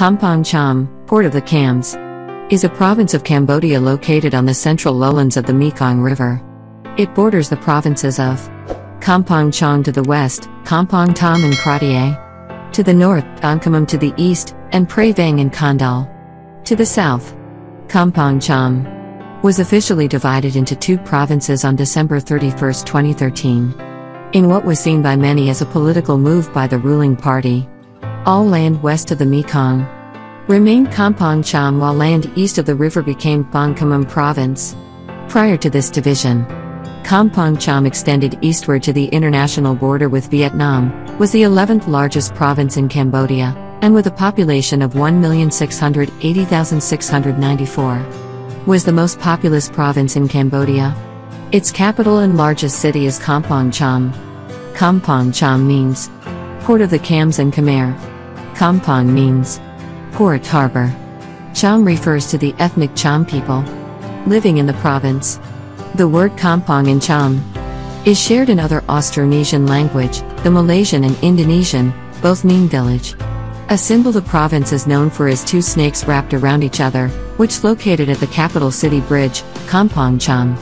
Kampong Cham, Port of the Chams, is a province of Cambodia located on the central lowlands of the Mekong River. It borders the provinces of Kampong Chhnang to the west, Kampong Thom and Kratie. To the north, Tbong Khmum to the east, and Prey Veng and Kandal. To the south, Kampong Cham was officially divided into two provinces on December 31, 2013. In what was seen by many as a political move by the ruling party. All land west of the Mekong remained Kampong Cham while land east of the river became Tbong Khmum province. Prior to this division, Kampong Cham extended eastward to the international border with Vietnam, was the 11th largest province in Cambodia, and with a population of 1,680,694, was the most populous province in Cambodia. Its capital and largest city is Kampong Cham. Kampong Cham means Port of the Chams and Khmer. Kampong means port harbor. Cham refers to the ethnic Cham people living in the province. The word Kampong in Cham is shared in other Austronesian language, the Malaysian and Indonesian, both mean village. A symbol the province is known for is two snakes wrapped around each other, which located at the capital city bridge, Kampong Cham.